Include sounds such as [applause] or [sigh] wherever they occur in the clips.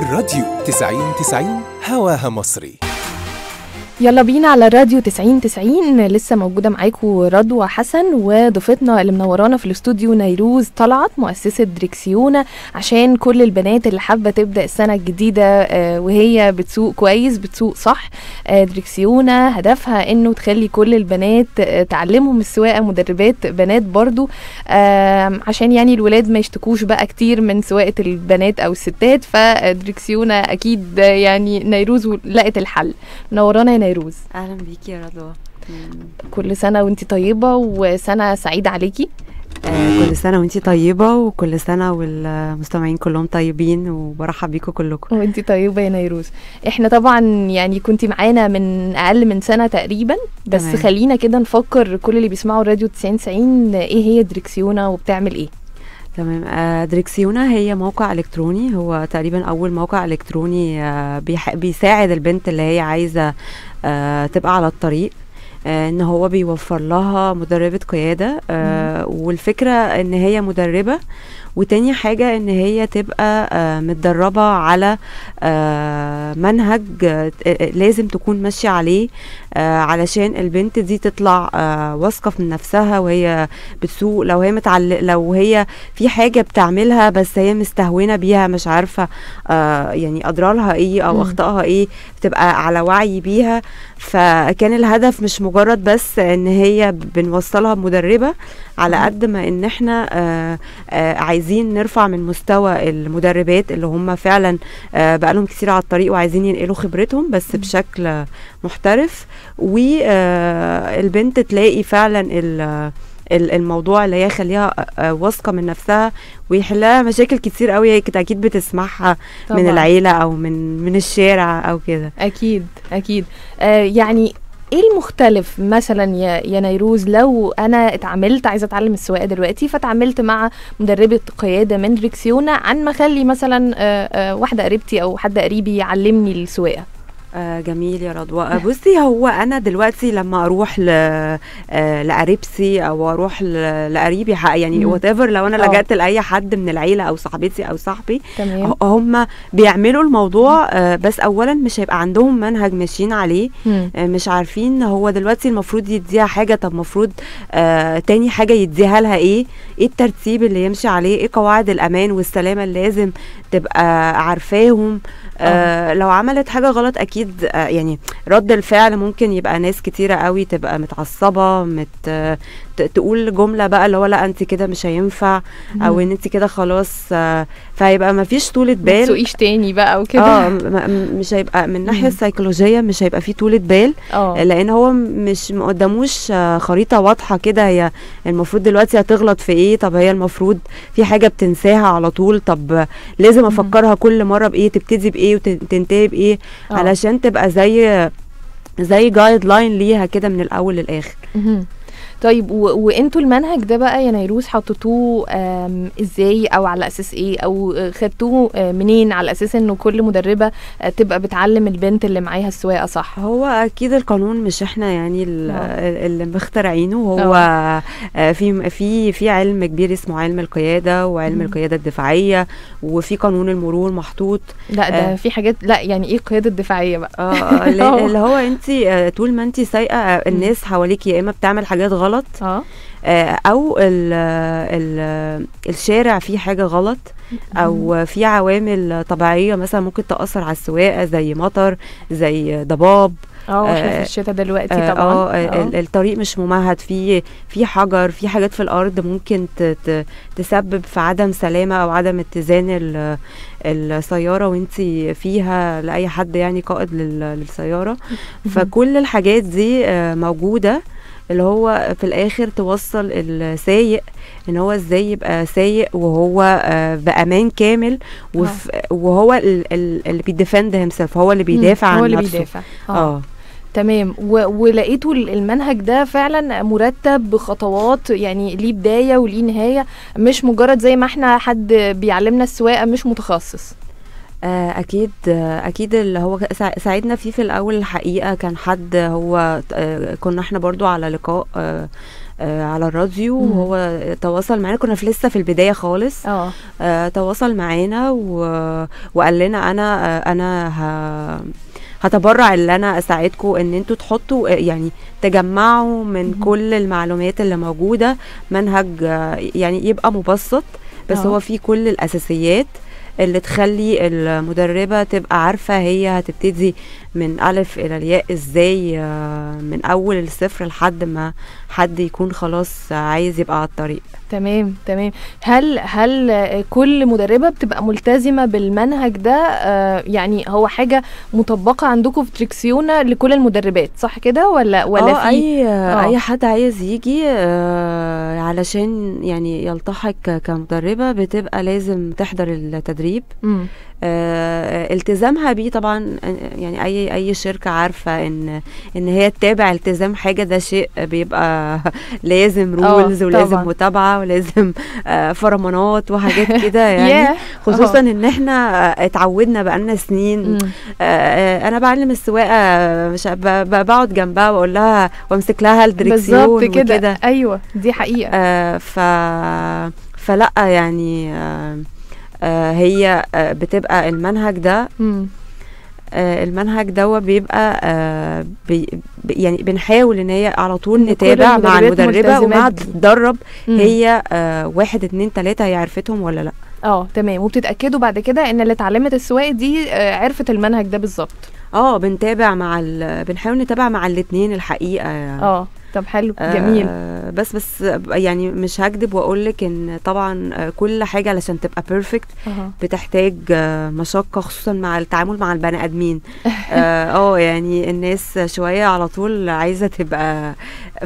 الراديو 90 90 هواها مصري. يلا بينا على الراديو 90 90 لسه موجودة معاكم رضوى حسن وضيفتنا اللي منورانا في الاستوديو نيروز طلعت مؤسسة دريكسيونا عشان كل البنات اللي حابة تبدأ السنة الجديدة آه، وهي بتسوق كويس بتسوق صح آه، دريكسيونا. هدفها إنه تخلي كل البنات آه، تعلمهم السواقة مدربات بنات برضو عشان يعني الولاد ما يشتكوش بقى كتير من سواقة البنات أو الستات. فدريكسيونا أكيد يعني نيروز لقت الحل. منورانا يا نيروز. أهلا بيكي يا رضوى. كل سنة وانتي طيبة وسنة سعيدة عليكي. آه كل سنة وانتي طيبة وكل سنة والمستمعين كلهم طيبين وبرحب بيكم كلكم وانتي طيبة يا نيروز. إحنا طبعا يعني كنتي معانا من أقل من سنة تقريبا بس تمام. خلينا كده نفكر كل اللي بيسمعوا الراديو 90 90 إيه هي دريكسيونا وبتعمل إيه؟ تمام. آه دريكسيونا هي موقع إلكتروني. هو تقريبا أول موقع إلكتروني آه بيساعد البنت اللي هي عايزة آه تبقى على الطريق إن هو بيوفر لها مدربة قيادة آه والفكرة إن هي مدربة وتاني حاجة إن هي تبقى آه متدربة على آه منهج آه لازم تكون ماشية عليه علشان البنت دي تطلع واثقة من نفسها وهي بتسوق لو هي متعلق لو هي في حاجة بتعملها بس هي مستهونة بيها مش عارفة يعني أضرارها إيه أو مم. أخطائها إيه تبقى على وعي بيها فكان الهدف مش مجرد بس إن هي بنوصلها بمدربة على. قد ما إحنا آه آه عايزين نرفع من مستوى المدربات اللي هم فعلا آه بقالهم كتير على الطريق وعايزين ينقلوا خبرتهم بس. بشكل محترف والبنت تلاقي فعلا ال- ال- الموضوع اللي هي يخليها آه، واثقة من نفسها ويحلها مشاكل كتير قوي هي أكيد بتسمعها من طبعاً. العيلة أو من من الشارع أو كده أكيد أكيد آه يعني إيه المختلف مثلا يا يا نيروز؟ لو أنا اتعاملت عايزة أتعلم السواقة دلوقتي فتعاملت مع مدربة قيادة من دريكسيونا عن ما اخلي مثلا آه آه واحدة قريبتي أو حد قريبي يعلمني السواقة. آه جميل يا رضوى. آه بصي هو أنا دلوقتي لما أروح ل آه لقريبتي أو أروح ل- لقريبي يعني. وات لو أنا آه. لجأت لأي حد من العيلة أو صاحبتي أو صاحبي تمام. هم بيعملوا الموضوع آه بس اولا مش هيبقى عندهم منهج ماشيين عليه. آه، مش عارفين هو دلوقتي المفروض يديها حاجة طب المفروض آه تاني حاجة يديها لها إيه؟ إيه الترتيب اللي يمشي عليه؟ إيه قواعد الأمان والسلامة اللي لازم تبقى عارفاهم؟ آه لو عملت حاجة غلط أكيد آه يعني رد الفعل ممكن يبقى ناس كتيرة قوي تبقى متعصبة مت تقول جملة بقى اللي هو لأ انت كده مش هينفع أو. إن انت كده خلاص فهيبقى ما فيش طولة ما بال تسوقيش تاني بقى وكده آه مش هيبقى من الناحيه. السيكولوجية مش هيبقى فيه طولة بال آه لأن هو مش ما قداموش خريطة واضحة كده هي المفروض دلوقتي هتغلط في إيه طب هي المفروض في حاجة بتنساها على طول طب لازم أفكرها كل مرة بإيه تبتدي بإيه وتنتهي بإيه آه. علشان تبقى زي زي guideline ليها كده من الأول للآخر. طيب و... وانتوا المنهج ده بقى يا نيروز حطيتوه إزاي أو على أساس إيه؟ أو خدتوه آه، منين؟ على أساس انه كل مدربة آه، تبقى بتعلم البنت اللي معاها السواقة صح؟ هو أكيد القانون مش إحنا يعني آه. اللي مخترعينه هو في في في علم كبير اسمه علم القيادة وعلم مم. القيادة الدفاعية وفي قانون المرور محطوط. لا ده آه. في حاجات لا يعني إيه قياده دفاعيه بقى؟ آه [laughs] اللي- هو انت طول ما انت سايقة الناس حواليك يا إما بتعمل حاجات غلط آه. آه، أو ال ال الشارع فيه حاجة غلط أو في عوامل طبيعية مثلا ممكن تأثر على السواقة زي مطر زي ضباب. آه وإحنا آه، في الشتاء دلوقتي آه، طبعا. آه آه، ال- الطريق مش ممهد في في حجر في حاجات في الأرض ممكن تسبب في عدم سلامة أو عدم اتزان ال- السيارة وانت فيها لأي حد يعني قائد لل- للسيارة. فكل الحاجات دي آه، موجودة. اللي هو في الآخر توصل السايق إن هو إزاي يبقى سايق وهو آه، بأمان كامل وف وهو ال- ال- اللي بيديفند هيمسيلف هو اللي بيدافع عن هو اللي نفسه. بيدافع. آه. آه. تمام. و... ولقيتوا ال- المنهج ده فعلا مرتب بخطوات يعني ليه بداية وليه نهاية مش مجرد زي ما إحنا حد بيعلمنا السواقة مش متخصص. أكيد آه، أكيد اللي هو سا- ساعدنا فيه في الأول الحقيقة كان حد هو آه، كنا إحنا برضو على لقاء آه، على الراديو مم. وهو تواصل معانا كنا في لسه في البداية خالص آه آه، تواصل معانا و... وقال لنا أنا أنا ه... هتبرع ان أنا اساعدكم إن أنتوا تحطوا يعني تجمعوا من مهم. كل المعلومات اللي موجودة منهج يعني يبقى مبسط بس آه. هو فيه كل الأساسيات اللي تخلي المدربة تبقى عارفة هي هتبتدي من ألف إلى الياء إزاي آه، من أول الصفر لحد ما حد يكون خلاص عايز يبقى على الطريق. تمام تمام. هل هل آه، كل مدربة بتبقى ملتزمة بالمنهج ده؟ آه، يعني هو حاجة مطبقة عندكم في تريكسيونا لكل المدربات صح كده؟ ولا ولا آه في؟ أي آه. أي حد عايز يجي آه علشان يعني يلتحق كمدربة بتبقى لازم تحضر التدريب. مم. آه التزامها بيه طبعا آه، يعني أي أي شركة عارفة إن إن هي تتابع التزام حاجة ده شيء بيبقى [laughs] لازم آه، رولز ولازم طبعاً. متابعة ولازم آه فرمانات وحاجات [laughs] كده يعني. خصوصا إن إحنا آه، اتعودنا بقالنا سنين. آه، آه، أنا بعلم السواقة مش بقعد جنبها وأقول لها وأمسك لها الدريكسيون بالظبط كده. أيوه دي حقيقة. آه، ف فلأ يعني آه، آه، هي آه، بتبقى المنهج ده. آه، المنهج ده بيبقى آه، بي يعني بنحاول إن هي على طول نتابع مع المدربة ومع. تتدرب. هي آه، واحد اتنين تلاتة هي عرفتهم ولا لأ آه تمام وبتتأكدوا بعد كده إن اللي اتعلمت السواقة دي آه، عرفت المنهج ده بالظبط آه بنتابع مع. بنحاول نتابع مع الاتنين الحقيقة يعني. آه طب حلو جميل. آه بس بس يعني مش هكدب واقول لك إن طبعا كل حاجة علشان تبقى بيرفكت أها. بتحتاج مشقة خصوصا مع التعامل مع البني آدمين. [laughs] آه آه، يعني الناس شوية على طول عايزة تبقى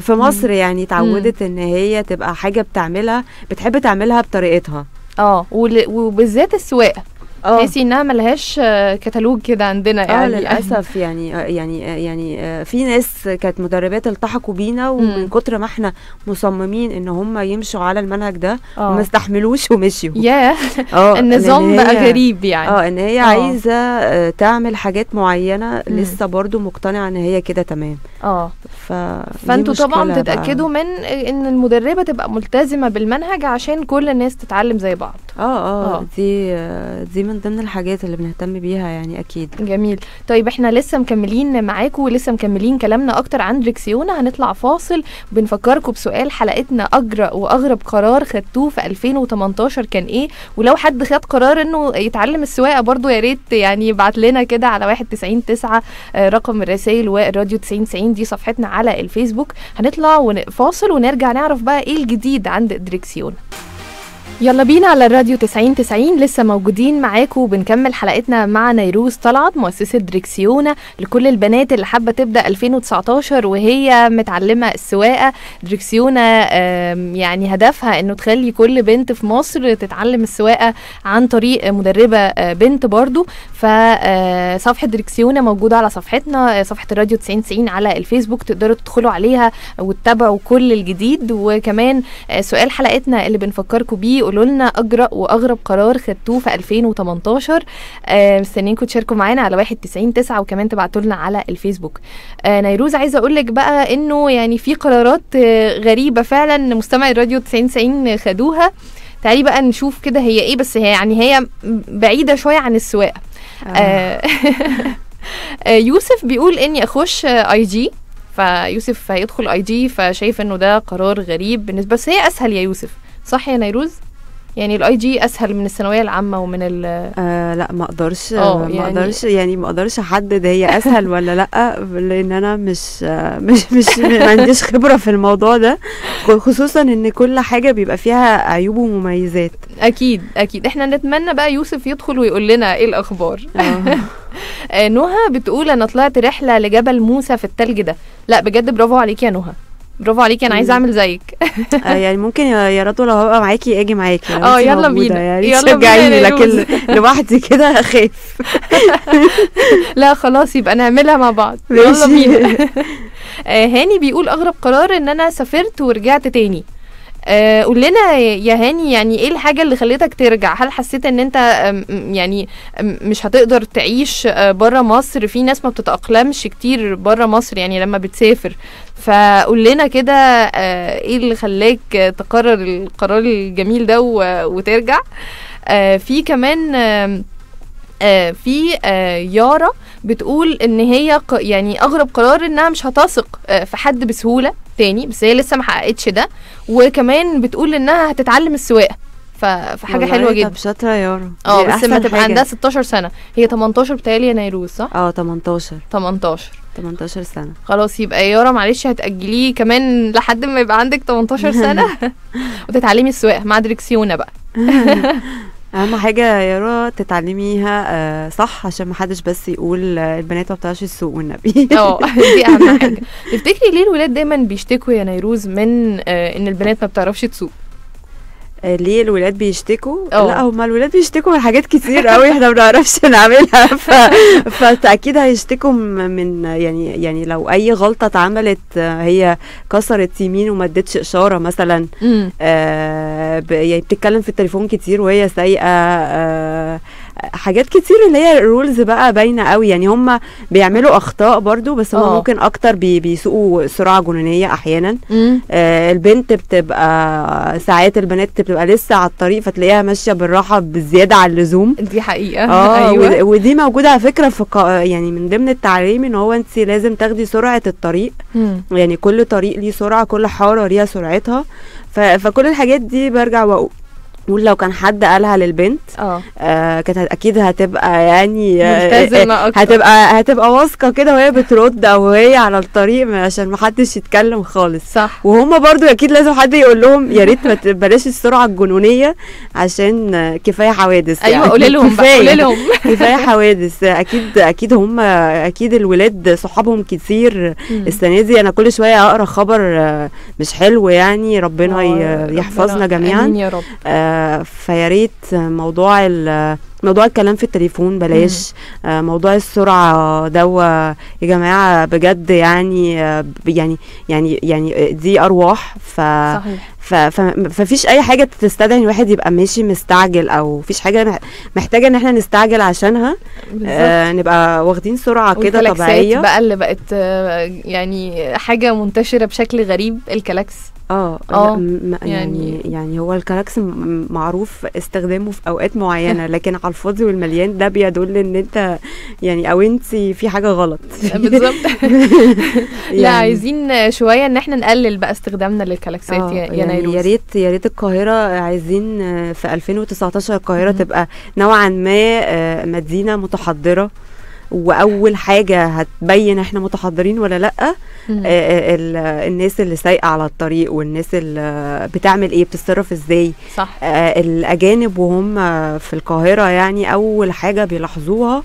في مصر يعني اتعودت إن هي تبقى حاجة بتعملها بتحب تعملها بطريقتها. آه وبالذات السواقة. آه تحسي إنها ملهاش كتالوج كده عندنا آه يعني للأسف [laughs] يعني آه، يعني آه، يعني آه، في ناس كانت مدربات التحقوا بينا ومن. كتر ما إحنا مصممين إن هم يمشوا على المنهج ده ما آه استحملوش ومشيوا ياه [laughs] آه النظام بقى غريب يعني آه إن هي. عايزة تعمل حاجات معينة. لسه برضو مقتنعة إن هي كده تمام آه ف فأنتوا طبعا تتأكدوا من إن المدربة تبقى ملتزمة بالمنهج عشان كل الناس تتعلم زي بعض. آه. آه دي دي من ضمن الحاجات اللي بنهتم بيها يعني أكيد. جميل. طيب إحنا لسه مكملين معاكم ولسه مكملين كلامنا أكتر عن دريكسيونا. هنطلع فاصل. بنفكركم بسؤال حلقتنا أجرأ وأغرب قرار خدتوه في 2018 كان إيه؟ ولو حد خد قرار إنه يتعلم السواقة برضو يا ريت يعني يبعت لنا كده على 199 آه، رقم الرسائل والراديو 9090 دي صفحتنا على الفيسبوك. هنطلع ونفاصل ونرجع نعرف بقى إيه الجديد عند دريكسيونا. يلا بينا على الراديو 90 90 لسه موجودين معاكم وبنكمل حلقتنا مع نيروز طلعت مؤسسة دريكسيونا لكل البنات اللي حابة تبدأ 2019 وهي متعلمة السواقة. دريكسيونا يعني هدفها إنه تخلي كل بنت في مصر تتعلم السواقة عن طريق مدربة آه، بنت برضو. فصفحة دريكسيونا موجودة على صفحتنا آه، صفحة الراديو 90 90 على الفيسبوك تقدروا تدخلوا عليها وتتابعوا كل الجديد. وكمان آه، سؤال حلقتنا اللي بنفكركم بيه قولوا لنا أجرأ وأغرب قرار خدتوه في 2018 آه، مستنيينكم تشاركوا معانا على 91 9 وكمان تبعتوا لنا على الفيسبوك. آه، نيروز عايزة أقول لك بقى إنه يعني في قرارات آه، غريبة فعلا مستمعي الراديو 90 90 خدوها. تعالي بقى نشوف كده هي إيه بس هي يعني هي بعيدة شوية عن السواقة. آه، [laughs] آه، يوسف بيقول إني أخش IG. فيوسف هيدخل IG فشايف إنه ده قرار غريب بالنسبة بس هي أسهل يا يوسف. صح يا نيروز؟ يعني ال IG أسهل من الثانوية العامة ومن ال آه لا ما أقدرش آه، ما يعني- أقدرش يعني ما أقدرش أحدد هي أسهل ولا لأ لأن أنا مش آه، مش مش ما عنديش خبرة في الموضوع ده خصوصا إن كل حاجة بيبقى فيها عيوب ومميزات. أكيد أكيد. إحنا نتمنى بقى يوسف يدخل ويقول لنا إيه الأخبار. آه. [laughs] آه نهى بتقول أنا طلعت رحلة لجبل موسى في التلج ده. لأ بجد برافو عليكي يا نهى برافو عليكي أنا عايزة أعمل زيك. آه، يعني ممكن يا رضوى لو هبقى معاكي أجي معاكي. انتي يلا بينا. يعني. يلا بينا تشجعيني لكن. [laughs] لوحدي كده أخاف. [laughs] لا خلاص يبقى نعملها مع بعض. يلا. بينا. [laughs] آه هاني بيقول أغرب قرار إن أنا سافرت ورجعت تاني. قول لنا يا هاني يعني إيه الحاجة اللي خلتك ترجع؟ هل حسيت إن أنت يعني مش هتقدر تعيش بره مصر؟ في ناس ما بتتأقلمش كتير بره مصر يعني لما بتسافر. فقول لنا كده آه، إيه اللي خلاك آه، تقرر القرار الجميل ده وترجع؟ آه، في كمان آه، في آه، يارا بتقول إن هي يعني أغرب قرار إنها مش هتثق آه، في حد بسهولة تاني بس هي لسه ما حققتش ده. وكمان بتقول إنها هتتعلم السواقة. فحاجة حلوة طب جدا. شاطرة يا يارا آه بس أحسن ما تبقى. عندها 16 سنة. هي 18 بتهيألي يا نيروز صح؟ آه 18 18 18 سنة. خلاص يبقى يا يارا معلش هتأجليه كمان لحد ما يبقى عندك 18 سنة. [laughs] وتتعلمي السواقة. مع دريكسيونا بقى. [laughs] أهم حاجة يا يارا تتعلميها آه صح عشان محدش بس يقول آه، البنات ما بتعرفش تسوق والنبي. [laughs] آه دي أهم حاجة. [laughs] تفتكري ليه الولاد دايما بيشتكوا يا نيروز من آه، إن البنات ما بتعرفش تسوق؟ ليه الولاد بيشتكوا؟ آه. لا هما الولاد بيشتكوا من حاجات كتير قوي إحنا ما بنعرفش نعملها. [laughs] ف... فأكيد هيشتكوا من يعني يعني لو أي غلطة اتعملت آه، هي كسرت يمين وما ادتش إشارة مثلا. آه ب- يعني بتتكلم في التليفون كتير وهي سايقة آه حاجات كتير اللي هي ال rules بقى باينة قوي. يعني هم بيعملوا أخطاء برضو بس هم آه. ممكن أكتر بي بيسوقوا سرعة جنونية أحيانا. آه البنت بتبقى ساعات البنات بتبقى لسه على الطريق فتلاقيها ماشية بالراحة بزيادة عن اللزوم. دي حقيقة. آه [laughs] ود- ودي موجودة على فكرة في قا- يعني من ضمن التعليم إن هو انت لازم تاخدي سرعة الطريق. مم. يعني كل طريق ليه سرعة كل حارة ليها سرعتها. ف... فكل الحاجات دي برجع وأقول لو كان حد قالها للبنت آه. آه كانت أكيد هتبقى يعني آه، ملتزمة آه، أكتر. هتبقى هتبقى واثقة كده وهي بترد أو وهي على الطريق عشان ما حدش يتكلم خالص. صح. وهم برضو أكيد لازم حد يقول لهم يا ريت ما بلاش السرعة الجنونية عشان كفاية حوادث أيوه يعني. قولي لهم. قولي لهم. [laughs] كفاية حوادث. أكيد أكيد هم أكيد الولاد صحابهم كتير. السنة دي أنا كل شوية أقرأ خبر آه، مش حلو يعني ربنا يحفظنا جميعا يا رب. فيا ريت موضوع ال- موضوع الكلام في التليفون بلاش. آه، موضوع السرعة دوا يا جماعة بجد يعني آه، يعني يعني يعني دي أرواح. ف صحيح. ففيش أي حاجة تستدعي إن الواحد يبقى ماشي مستعجل أو فيش حاجة مح- محتاجة إن إحنا نستعجل عشانها. آه نبقى واخدين سرعة كده طبيعية. بقى اللي بقت آه، يعني حاجة منتشرة بشكل غريب الكلاكس. آه آه، لا، يعني- يعني يعني هو الكلاكس معروف استخدامه في أوقات معينة [laughs] لكن على الفاضي والمليان ده بيدل إن أنت يعني أو انت في حاجة غلط. [laughs] بالظبط. [laughs] لا يعني- عايزين شوية إن إحنا نقلل بقى استخدامنا للكلاكسات. آه، يا يا يعني يا ريت يا ريت القاهرة عايزين آه، في 2019 القاهرة مم. تبقى نوعا ما آه، مدينة متحضرة. وأول حاجة هتبين إحنا متحضرين ولا لأ. آه، ال- الناس اللي سايقة على الطريق والناس اللي بتعمل إيه بتتصرف إزاي. صح. الأجانب وهم في القاهرة يعني أول حاجة بيلاحظوها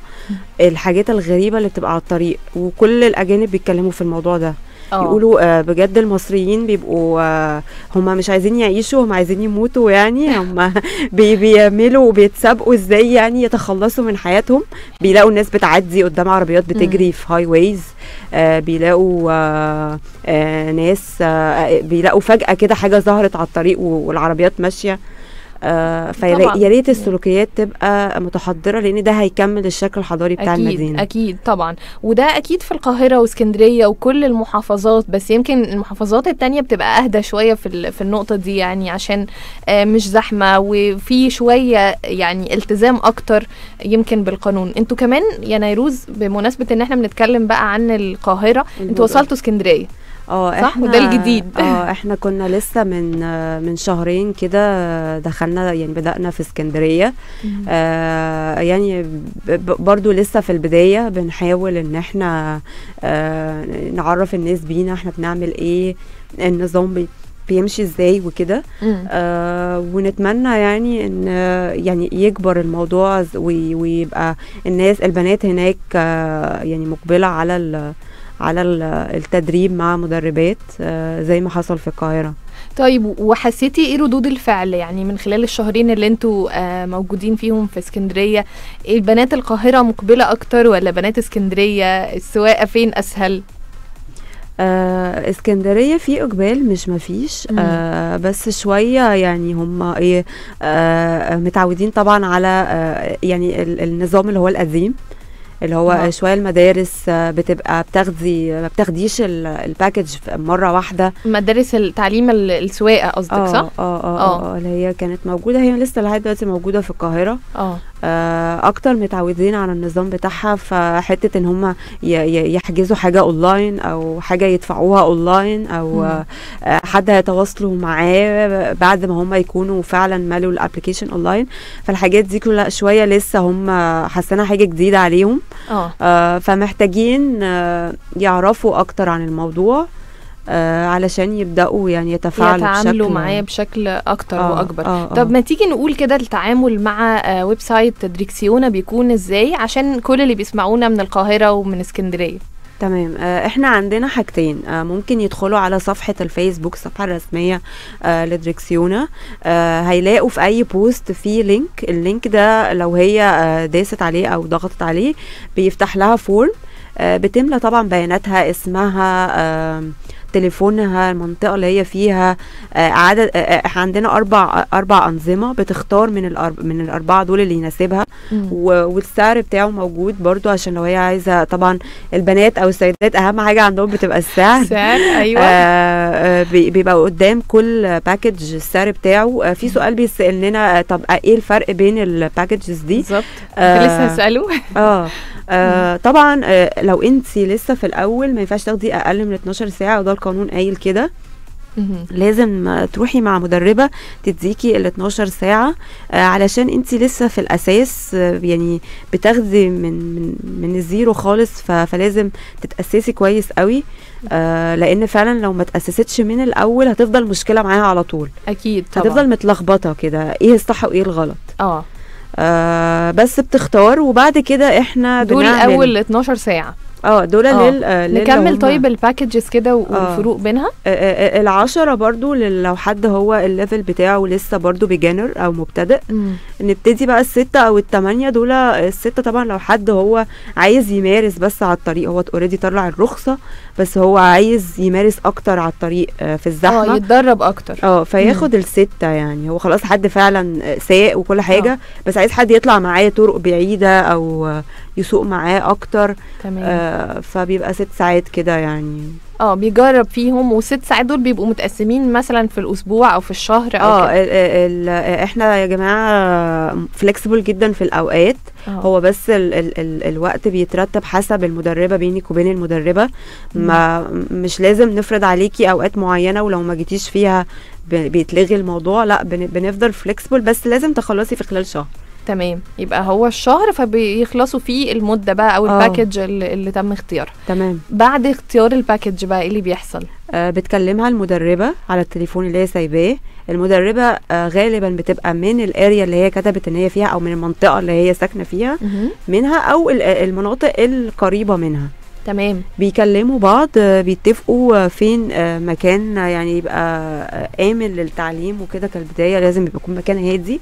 الحاجات الغريبة اللي بتبقى على الطريق وكل الأجانب بيتكلموا في الموضوع ده. آه. يقولوا آه، بجد المصريين بيبقوا آه، هم مش عايزين يعيشوا هم عايزين يموتوا يعني. [laughs] هم بي بيعملوا وبيتسابقوا إزاي يعني يتخلصوا من حياتهم. بيلاقوا الناس بتعدي قدام عربيات بتجري في هاي ويز آه بيلاقوا آه آه ناس آه بيلاقوا فجأة كده حاجة ظهرت على الطريق والعربيات ماشية. آه. فيا ريت السلوكيات تبقى متحضرة لأن ده هيكمل الشكل الحضاري بتاع أكيد المدينة أكيد طبعا وده أكيد في القاهرة واسكندرية وكل المحافظات بس يمكن المحافظات التانية بتبقى أهدى شوية في في النقطة دي يعني عشان آه، مش زحمة وفي شوية يعني التزام أكتر يمكن بالقانون أنتوا كمان يا نيروز بمناسبة إن إحنا بنتكلم بقى عن القاهرة أنتوا. وصلتوا اسكندرية آه صح؟ وده الجديد. [laughs] آه إحنا كنا لسه من من شهرين كده دخلنا يعني بدأنا في اسكندرية آه يعني برضو لسه في البداية بنحاول إن إحنا آه نعرف الناس بينا إحنا بنعمل إيه النظام بي بيمشي إزاي وكده. آه ونتمنى يعني إن يعني يكبر الموضوع ويبقى الناس البنات هناك آه يعني مقبلة على على ال- التدريب مع مدربات آه زي ما حصل في القاهرة. طيب وحسيتي إيه ردود الفعل؟ يعني من خلال الشهرين اللي أنتوا آه، موجودين فيهم في اسكندرية البنات القاهرة مقبلة أكتر ولا بنات اسكندرية؟ السواقة فين أسهل؟ آه اسكندرية في إقبال مش مفيش. آه بس شوية يعني هم إيه آه متعودين طبعا على آه يعني ال- النظام اللي هو القديم. اللي هو آه. آه. شوية المدارس آه بتبقى بتاخدي ما بتاخديش ال- الباكج مرة واحدة مدارس التعليم ال- السواقة قصدك آه صح آه آه. آه آه اللي هي كانت موجودة هي لسه لحد دلوقتي موجودة في القاهرة آه آه، أكتر متعودين على النظام بتاعها فحتة إن هم يحجزوا حاجة أونلاين أو حاجة يدفعوها أونلاين أو مم. آه، آه، حد هيتواصلوا معاه بعد ما هم يكونوا فعلا ملوا ال application online. فالحاجات دي كلها شوية لسه هم حاسينها حاجة جديدة عليهم. آه. آه، فمحتاجين آه، يعرفوا أكتر عن الموضوع. آه، علشان يبدأوا يعني يتفاعلوا يتعاملوا بشكل معاه بشكل أكتر آه، وأكبر. آه، آه. طب ما تيجي نقول كده التعامل مع آه، website دريكسيونا بيكون إزاي؟ عشان كل اللي بيسمعونا من القاهرة ومن اسكندرية. تمام. آه، إحنا عندنا حاجتين. آه، ممكن يدخلوا على صفحة الفيسبوك الصفحة الرسمية آه، لدريكسيونا. هيلاقوا في أي بوست فيه link. ال link ده لو هي داست عليه أو ضغطت عليه بيفتح لها form بتملى طبعا بياناتها اسمها تليفونها المنطقة اللي هي فيها آه، عدد آه، آه، إحنا عندنا أربع أربع أنظمة بتختار من الأرب من الأربعة دول اللي يناسبها. والسعر بتاعه موجود برضو عشان لو هي عايزة طبعا البنات أو السيدات أهم حاجة عندهم بتبقى السعر. سعر أيوه. آه آه، بي- بيبقى قدام كل package السعر بتاعه. آه في سؤال بيسأل لنا آه، طب آه، إيه الفرق بين ال packages دي؟ بالظبط. آه، لسه هساله آه, آه طبعا آه لو انت لسه في الأول ما ينفعش تاخدي أقل من 12 ساعة وده القانون قايل كده. لازم تروحي مع مدربة تديكي ال 12 ساعة آه علشان انت لسه في الأساس آه يعني بتاخدي من من من ال zero خالص فلازم تتأسسي كويس قوي آه لأن فعلا لو ما تأسستش من الأول هتفضل مشكلة معاها على طول. أكيد طبعا. هتفضل متلخبطة كده إيه الصح وإيه الغلط. آه. آه بس بتختار وبعد كده إحنا دول بنعمل أول 12 ساعة. آه دول آه. لل آه، نكمل طيب ال packages كده آه. والفروق بينها؟ آه، آه، آه، العشرة برضو لو حد هو ال level بتاعه لسه برضو beginner أو مبتدئ نبتدي بقى الستة أو التمانية دول الستة طبعا لو حد هو عايز يمارس بس على الطريق هو already طلع الرخصة بس هو عايز يمارس أكتر على الطريق آه، في آه الزحمة. يتدرب أكتر. آه فياخد الستة يعني. هو خلاص حد فعلا آه، سايق وكل حاجة بس عايز حد يطلع معاه طرق بعيدة أو آه، يسوق معاه أكتر تمام. آه فبيبقى ست ساعات كده يعني. آه بيجرب فيهم والست ساعات دول بيبقوا متقسمين مثلا في الأسبوع أو في الشهر أو آه كده. ال ال ال إحنا يا جماعة flexible جدا في الأوقات. آه. هو بس ال ال ال الوقت بيترتب حسب المدربة بينك وبين المدربة. ما مش لازم نفرض عليكي أوقات معينة ولو ما جيتيش فيها بيتلغي الموضوع. لأ بن بنفضل flexible بس لازم تخلصي في خلال شهر. تمام. يبقى هو الشهر فبيخلصوا فيه المدة بقى أو آه. ال package اللي, اللي تم اختيارها تمام. بعد اختيار ال package بقى إيه اللي بيحصل؟ آه بتكلمها المدربة على التليفون اللي هي سايباه. المدربة آه غالبا بتبقى من الاريا اللي هي كتبت إن هي فيها أو من المنطقة اللي هي ساكنة فيها منها أو ال- المناطق القريبة منها. تمام. بيكلموا بعض آه، بيتفقوا آه، فين آه، مكان آه، يعني يبقى آه، آمن للتعليم وكده كالبداية. لازم يبقى يكون مكان هادي.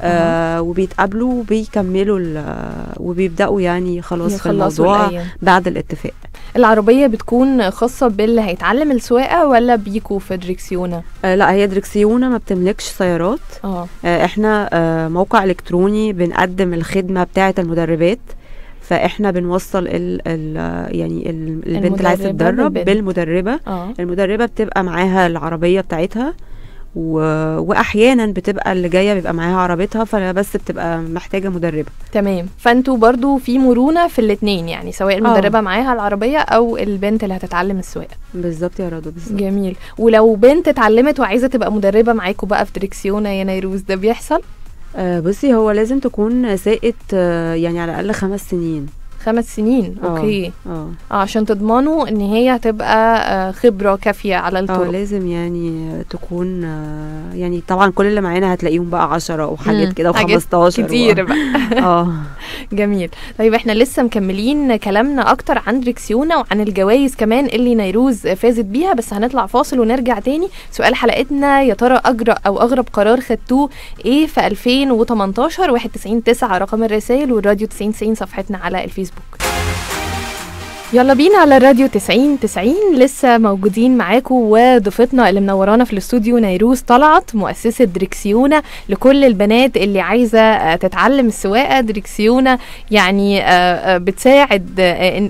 آه وبيتقابلوا وبيكملوا آه، وبيبدأوا يعني خلاص في الموضوع الأيام. بعد الاتفاق. العربية بتكون خاصة باللي هيتعلم السواقة ولا بيكوا في دريكسيونا آه لا هي دريكسيونا ما بتملكش سيارات. آه. آه إحنا آه موقع إلكتروني بنقدم الخدمة بتاعة المدربات فإحنا بنوصل ال ال يعني ال- البنت اللي عايزة تتدرب. بالمدربة. آه. المدربة بتبقى معاها العربية بتاعتها. و... وأحيانا بتبقى اللي جاية بيبقى معاها عربيتها فأنا بس بتبقى محتاجة مدربة. تمام. فأنتوا برضو في مرونة في الاثنين يعني سواء المدربة معاها العربية أو البنت اللي هتتعلم السواقة. بالظبط يا رضوى بالظبط. جميل. ولو بنت اتعلمت وعايزة تبقى مدربة معاكوا بقى في دريكسيونا يا نيروز ده بيحصل؟ آه بصي هو لازم تكون ساقت آه يعني على الأقل خمس سنين. خمس سنين. آه، okay. آه. آه عشان تضمنوا إن هي هتبقى آه، خبرة كافية على آه الطرق. لازم يعني تكون آه يعني طبعا كل اللي معانا هتلاقيهم بقى عشرة مم، وحاجات كده حاجات و15 كتير بقى. [laughs] آه. [laughs] جميل. طيب إحنا لسه مكملين كلامنا أكتر عن دريكسيونا وعن الجوائز كمان اللي نيروز فازت بيها بس هنطلع فاصل ونرجع تاني. سؤال حلقتنا يا ترى أجرأ أو أغرب قرار خدتوه إيه في 2018 199 9 رقم الرسائل والراديو 90 90 صفحتنا على الفيسبوك. Facebook. يلا بينا على الراديو 90 90 لسه موجودين معاكم وضيفتنا اللي منورانا في الاستوديو نيروز طلعت مؤسسة دريكسيونا لكل البنات اللي عايزة آه، تتعلم السواقة. دريكسيونا يعني آه، آه، بتساعد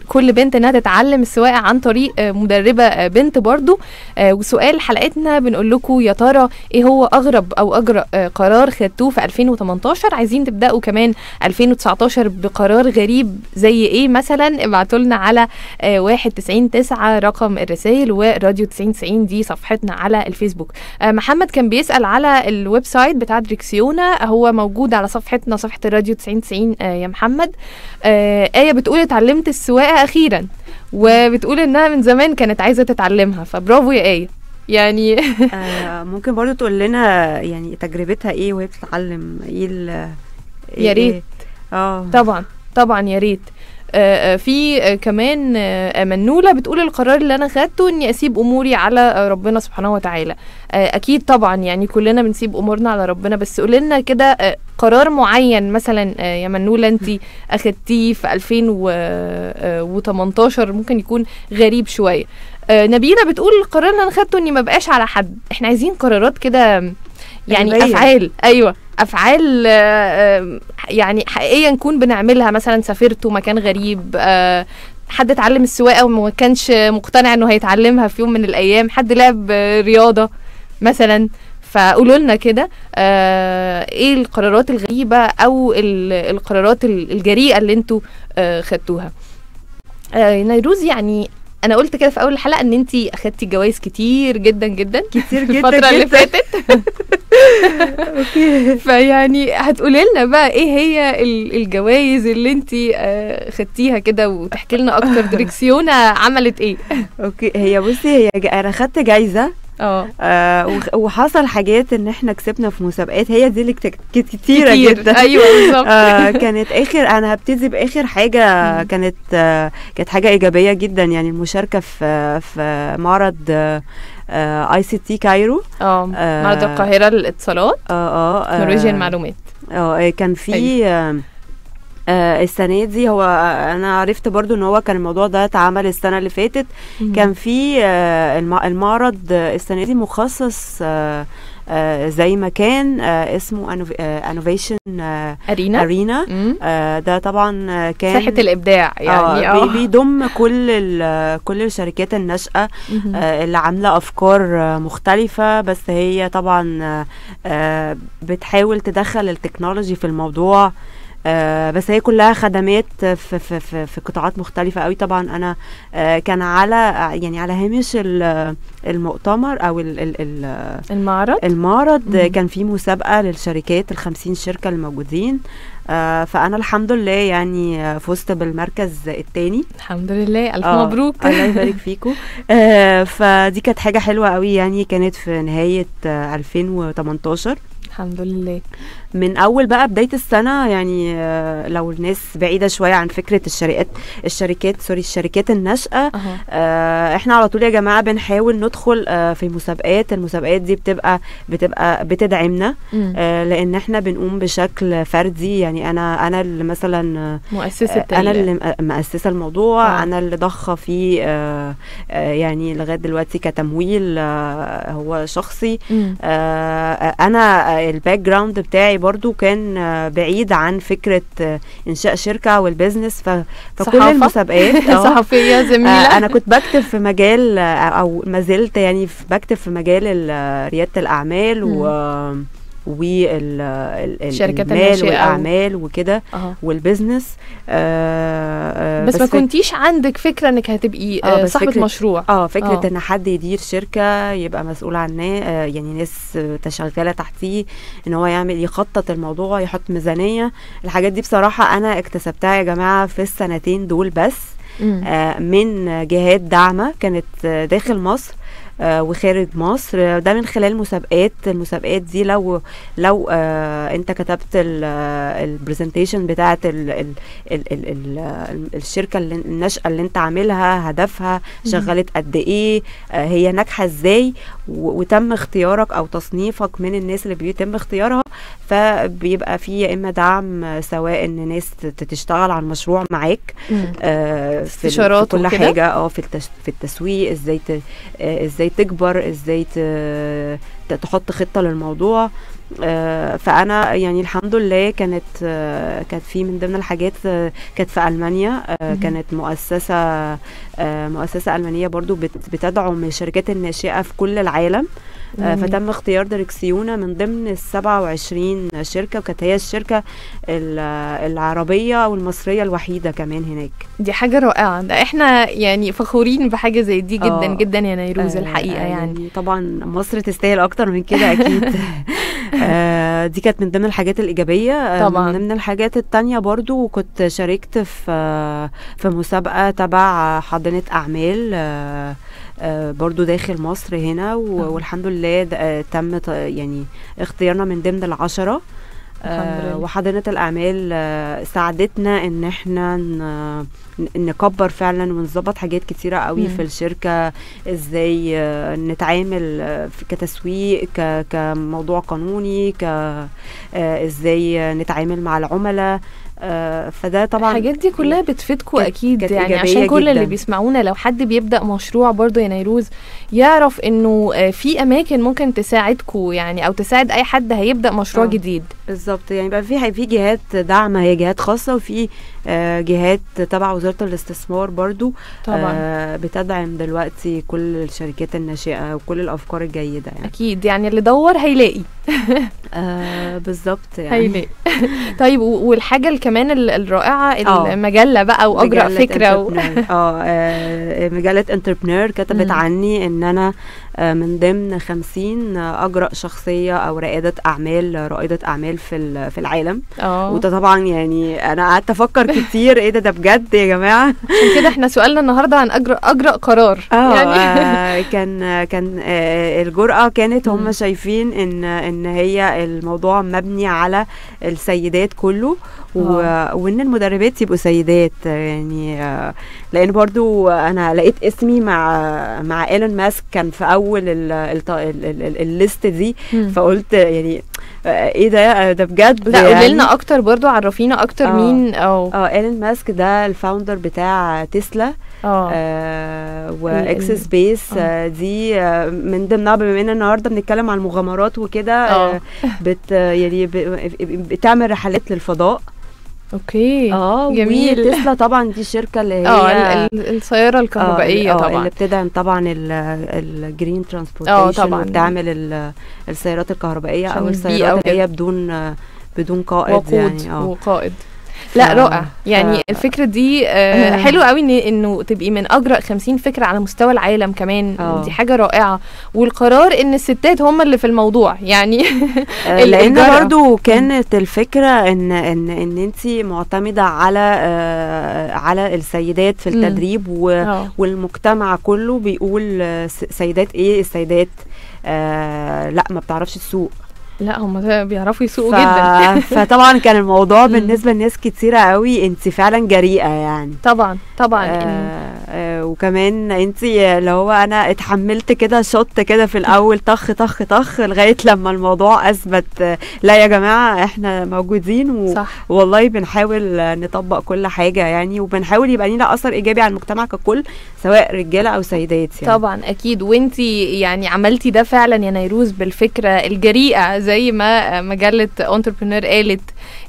كل بنت إنها تتعلم السواقة عن طريق مدربة آه، بنت برضو. وسؤال حلقتنا بنقول لكم يا ترى إيه هو أغرب أو أجرأ قرار خدتوه في 2018 عايزين تبدأوا كمان 2019 بقرار غريب زي إيه مثلا؟ ابعتوا لنا على واحد تسعين تسعة رقم الرسائل وراديو تسعين تسعين دي صفحتنا على الفيسبوك. آه، محمد كان بيسأل على ال website بتاع دريكسيونا هو موجود على صفحتنا صفحة الراديو تسعين تسعين آه، يا محمد. آه، آية بتقول اتعلمت السواقة أخيرا وبتقول إنها من زمان كانت عايزة تتعلمها فبرافو يا آية. يعني [laughs] آه ممكن برضو تقول لنا يعني تجربتها إيه وهي بتتعلم إيه يا إيه- ريت. إيه؟ آه. طبعا طبعا يا ريت. في آه، كمان آه، منولة بتقول القرار اللي أنا خدته إني أسيب أموري على آه، ربنا سبحانه وتعالى. آه، أكيد طبعا يعني كلنا بنسيب أمورنا على ربنا بس قولنا كده آه، قرار معين مثلا آه، يا منولة أنت أخدتيه في 2018 ممكن يكون غريب شوية. آه، نبيلة بتقول القرار اللي أنا خدته إني ما بقاش على حد. إحنا عايزين قرارات كده يعني إيجابية. أفعال. أيوة. أفعال آه، آه، يعني حقيقيه نكون بنعملها. مثلا سافرتوا مكان غريب آه، حد اتعلم السواقة وما كانش مقتنع إنه هيتعلمها في يوم من الأيام. حد لعب رياضة مثلا. فقولوا لنا كده آه إيه القرارات الغريبة أو ال- القرارات ال- الجريئة اللي أنتوا آه خدتوها؟ آه نيروز يعني أنا قلت كده في أول الحلقة إن انت أخدتي جوائز كتير جدا جدا [laughs] كتير في جدا الفترة اللي جدا. فاتت. [laughs] [laughs] فيعني هتقولي لنا بقى إيه هي ال- الجوائز اللي انت خدتيها كده وتحكي لنا أكتر دريكسيونا عملت إيه. okay. هي بصي هي أنا خدت جايزة آه. آه وحصل حاجات إن إحنا كسبنا في مسابقات هي دي اللي كت- كت- كتيرة كتير. جدا. أيوه بالظبط. [laughs] آه كانت آخر أنا هبتدي بآخر حاجة. كانت آه كانت حاجة إيجابية جدا يعني المشاركة في في معرض ICT Cairo آه آه، معرض القاهرة للاتصالات. آه آه تكنولوجيا آه، المعلومات. آه كان في آه آه السنة دي هو آه، أنا عرفت برضو إن هو كان الموضوع ده اتعمل السنة اللي فاتت. كان في آه، الم- المعرض آه، السنة دي مخصص آه، آه، زي مكان آه، اسمه innovation arena؟ arena. مم. ده طبعا آه، كان ساحه الإبداع يعني يعني آه. بيضم كل كل الشركات الناشئة. آه، اللي عاملة أفكار آه، مختلفة. بس هي طبعا آه، آه، بتحاول تدخل ال technology في الموضوع. آه، بس هي كلها خدمات في في في, في قطاعات مختلفة قوي. طبعا أنا آه، كان على يعني على هامش ال- المؤتمر أو ال ال ال المعرض؟ المعرض مم. كان في مسابقة للشركات الخمسين شركة الموجودين. آه، فأنا الحمد لله يعني آه، فزت بالمركز الثاني الحمد لله. ألف آه، مبروك. الله يبارك [laughs] فيكم. آه فدي كانت حاجة حلوة قوي يعني كانت في نهاية آه 2018 الحمد لله. من أول بقى بداية السنة يعني آه لو الناس بعيدة شوية عن فكرة الشركات الشركات sorry الشركات الناشئة آه إحنا على طول يا جماعة بنحاول ندخل آه في مسابقات المسابقات دي بتبقى بتبقى بتدعمنا. آه لأن إحنا بنقوم بشكل فردي يعني أنا أنا اللي مثلا مؤسسة آه، أنا ال- اللي مؤسسة الموضوع. آه. أنا اللي ضخة فيه آه آه يعني لغاية دلوقتي كتمويل آه هو شخصي مم. آه أنا ال background بتاعي برضو كان بعيد عن فكرة إنشاء شركة وال business فكل صحافة. المسابقات [laughs] آه، صحفية زميلة آه أنا كنت بكتب في مجال أو ما زلت يعني بكتب في مجال ال- ريادة الأعمال. و الشركات والمال الناشئة والأعمال وكده وال business آه آه بس ما فك- كنتيش عندك فكرة إنك هتبقي آه، بس صاحبة فكرة- مشروع. آه فكرة آه. إن حد يدير شركة يبقى مسؤول عنها آه يعني ناس شغاله تحتيه إن هو يعمل يخطط الموضوع يحط ميزانية. الحاجات دي بصراحة أنا اكتسبتها يا جماعة في السنتين دول بس. آه من جهات داعمه كانت داخل مصر. وخارج مصر آه، ده من خلال مسابقات المسابقات دي لو لو آه، انت كتبت البرزنتيشن ال ال الشركة النشأة اللي انت عاملها هدفها شغلت قد إيه آه، هي ناجحة إزاي وتم اختيارك أو تصنيفك من الناس اللي بيتم اختيارها فبيبقى في يا اما دعم آه، سواء ان ناس تشتغل على المشروع معاك. آه، في, في كل؟ حاجة آه في التش... في التسويق إزاي ت... آه، إزاي تكبر إزاي تحط خطة للموضوع آه، فأنا يعني الحمد لله كانت آه، كانت في من ضمن الحاجات آه، كانت في ألمانيا. كانت مؤسسة مؤسسة ألمانية برضو بت- بتدعم الشركات الناشئة في كل العالم. فتم اختيار ديركسيونا من ضمن ال 27 شركة وكانت هي الشركة ال- العربية والمصرية الوحيدة كمان هناك. دي حاجة رائعة. ده إحنا يعني فخورين بحاجة زي دي جدا آه. جدا يا نيروز آه، الحقيقة آه، يعني. طبعا مصر تستاهل أكتر من كده أكيد. [laughs] آه، دي كانت من ضمن الحاجات الإيجابية. آه، طبعاً. من ضمن الحاجات التانية برضو كنت شاركت في آه، في مسابقة تبع حاضنه أعمال آه، آه، برضو داخل مصر هنا آه. والحمد لله آه، تم يعني اختيارنا من ضمن العشرة آه، لله. وحضانة الأعمال آه، ساعدتنا إن ن- نكبر فعلا ونظبط حاجات كتيرة قوي مم. في الشركة إزاي آه، نتعامل آه، كتسويق كموضوع قانوني ك آه، إزاي آه، نتعامل مع العملاء فده طبعا الحاجات دي كلها بتفيدكم أكيد يعني عشان كل اللي جداً. بيسمعونا لو حد بيبدأ مشروع برضه يا نيروز يعرف إنه في أماكن ممكن تساعدكم يعني أو تساعد أي حد هيبدأ مشروع آه. جديد بالظبط يعني بقى في في جهات دعم هي جهات خاصة وفي جهات تبع وزارة الاستثمار برضو طبعا. آه، بتدعم دلوقتي كل الشركات الناشئة وكل الأفكار الجيدة يعني. أكيد يعني اللي دور هيلاقي. [laughs] آه بالظبط يعني. هيلاقي. [laughs] طيب والحاجة كمان ال- الرائعة آه. المجلة بقى واجرأ فكرة و... آه آه، مجلة انتربرنور كتبت. عني إن أنا آه، من ضمن خمسين أجرأ شخصية أو رائدة أعمال رائدة أعمال في ال- في العالم. آه. وده طبعا يعني أنا قعدت أفكر كتير إيه ده ده بجد يا جماعة؟ عشان كده إحنا سؤالنا النهارده عن اجرأ أجرأ قرار. آه يعني آه، كان كان آه، الجرأة كانت. هم شايفين إن إن هي الموضوع مبني على السيدات كله. و... وإن المدربات يبقوا سيدات آه، يعني آه، لأن برضو أنا لقيت اسمي مع مع إيلون ماسك كان في أول ال... ال... ال... ال... ال list دي. فقلت يعني آه، إيه ده ده بجد لا يعني. قولي لنا أكتر برضو عرفينا أكتر آه. مين أو آه إيلون ماسك ده ال founder بتاع تسلا آه و X Space آه. آه دي آه من ضمنها بما إن النهارده بنتكلم عن المغامرات وكده آه. آه بت يعني بتعمل رحلات للفضاء okay آه جميل. وتسلا طبعا دي الشركة اللي هي آه ال- ال- السيارة الكهربائية آه، طبعا اللي بتدعم طبعا ال green آه، transportation. وبتعمل ال- السيارات الكهربائية أو السيارات. اللي هي بدون آه، بدون قائد وقود يعني آه وقائد لا رائع. يعني ف- الفكرة دي آه حلو قوي إن إنه تبقي من أجرأ 50 فكرة على مستوى العالم كمان. آه. دي حاجة رائعة. والقرار إن الستات هم اللي في الموضوع. يعني [laughs] آه، لأن. برضو كانت الفكرة ان ان إن انت معتمدة على آه، على السيدات في. التدريب و والمجتمع كله بيقول آه، سيدات إيه؟ السيدات آه لأ ما بتعرفش تسوق لا هم بيعرفوا يسوقوا ف... جدا. [laughs] فطبعا كان الموضوع. بالنسبة لناس كتيرة قوي انت فعلا جريئة يعني. طبعا طبعا. آه آه وكمان انت اللي هو أنا اتحملت كده شوت كده في الأول طخ طخ طخ لغاية لما الموضوع أثبت. لا يا جماعة إحنا موجودين و... صح. والله بنحاول نطبق كل حاجة يعني وبنحاول يبقى لنا أثر إيجابي على المجتمع ككل سواء رجالة أو سيدات يعني. طبعا أكيد. وانتي يعني عملتي ده فعلا يا نيروز بالفكرة الجريئة زي ما مجلة Entrepreneur قالت.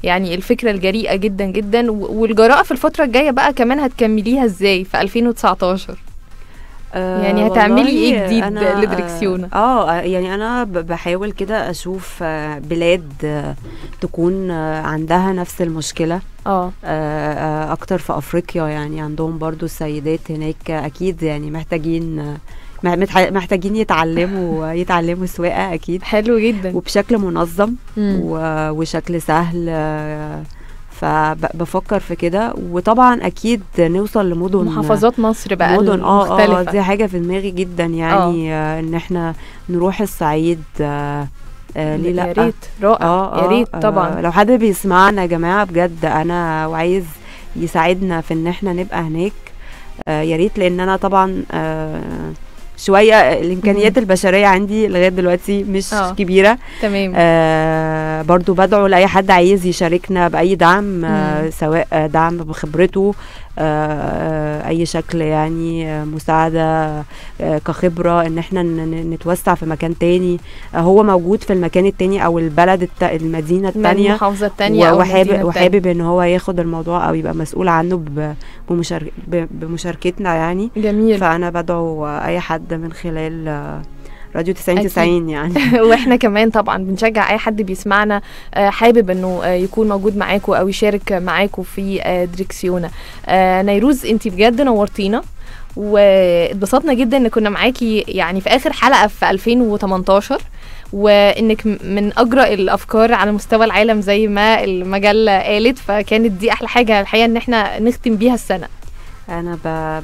يعني الفكرة الجريئة جدا جدا. والجراءة في الفترة الجاية بقى كمان هتكمليها إزاي؟ في 2019 آه يعني هتعملي إيه جديد أنا- لدركسيونا؟ آه آه، يعني أنا بحاول كده أشوف آه، بلاد آه، تكون آه، عندها نفس المشكلة آه. آه، آه، أكتر في أفريقيا. يعني عندهم برضو السيدات هناك أكيد يعني محتاجين آه، محتاجين يتعلموا [laughs] يتعلموا سواقة أكيد. حلو جدا. وبشكل منظم وشكل سهل آه، فبفكر في كده. وطبعا أكيد نوصل لمدن محافظات مصر بقى مدن آه آه. دي حاجة في دماغي جدا يعني آه. إن إحنا نروح الصعيد آه آه ليه لأ؟ يا ريت رائع. آه يا آه، ريت آه، طبعا. لو حد بيسمعنا يا جماعة بجد أنا وعايز يساعدنا في إن إحنا نبقى هناك آه يا ريت. لأن أنا طبعا آه شوية الإمكانيات مم. البشرية عندي لغاية دلوقتي مش آه. كبيرة تمام آه برضو بدعو لأي حد عايز يشاركنا بأي دعم آه. سواء آه، دعم بخبرته آه آه أي شكل يعني آه مساعدة آه كخبرة إن إحنا نتوسع في مكان تاني. آه هو موجود في المكان التاني أو البلد الت... المدينة التانية. أو المدينة وحابب التانية. وحابب إن هو ياخد الموضوع أو يبقى مسؤول عنه ب... بمشار... ب... بمشاركتنا يعني. جميل. فأنا بدعو آه، أي حد من خلال آه، راديو 90 أكيد. 90 يعني. [laughs] وإحنا كمان طبعا بنشجع أي حد بيسمعنا. آه، حابب إنه آه، يكون موجود معاكم أو يشارك معاكم في آه، دريكسيونا. نيروز انت بجد نورتينا. واتبسطنا جدا إن كنا معاكي يعني في آخر حلقة في 2018 وإنك من أجرأ الأفكار على مستوى العالم زي ما المجلة قالت. فكانت دي أحلى حاجة الحقيقة إن إحنا نختم بيها السنة. أنا.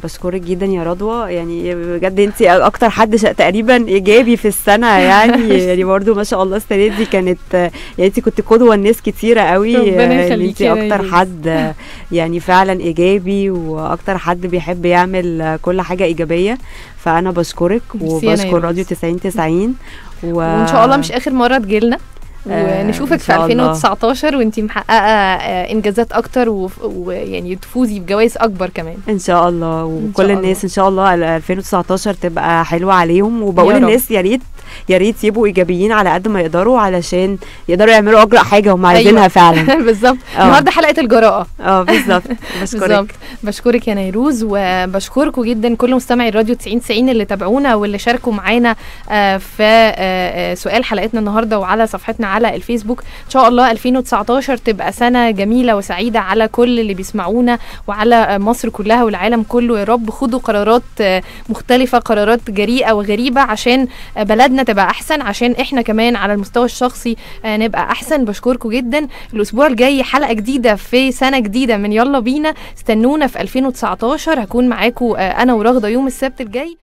بشكرك جدا يا رضوى يعني بجد أنت أكتر حد. تقريبا إيجابي في السنة [laughs] يعني يعني برضو ما شاء الله السنة دي كانت يعني أنت كنت قدوة لناس كتيرة قوي أنت أكتر. حد [laughs] يعني فعلا إيجابي وأكتر حد بيحب يعمل كل حاجة إيجابية فأنا بشكرك وبشكر. راديو 90 90 و... وإن شاء الله مش آخر مرة تجيلنا ونشوفك إن في شاء الله. 2019 وانتي محققة آه، إنجازات أكتر ويعني تفوزي بجوائز أكبر كمان إن شاء الله وكل شاء الناس إن شاء الله ال- 2019 تبقى حلوة عليهم وبقول. الناس يا ريت يا ريت يبقوا إيجابيين على قد ما يقدروا علشان يقدروا يعملوا أجرأ حاجة هم عايزينها فعلا. [laughs] بالظبط. آه. النهارده حلقة الجراءة. آه بالظبط. [laughs] بشكرك. بالظبط. بشكرك يا نيروز وبشكركم جدا كل مستمعي الراديو 90 90 اللي تابعونا واللي شاركوا معانا آه، في آه، سؤال حلقتنا النهارده وعلى صفحتنا على الفيسبوك. إن شاء الله 2019 تبقى سنة جميلة وسعيدة على كل اللي بيسمعونا وعلى مصر كلها والعالم كله. يا رب خدوا قرارات مختلفة قرارات جريئة وغريبة عشان آه، بلدنا تبقى أحسن عشان إحنا كمان على المستوى الشخصي آه، نبقى أحسن. بشكركم جدا. الأسبوع الجاي حلقة جديدة في سنة جديدة من يلا بينا. استنونا في 2019 هكون معاكم آه، أنا ورغده يوم السبت الجاي.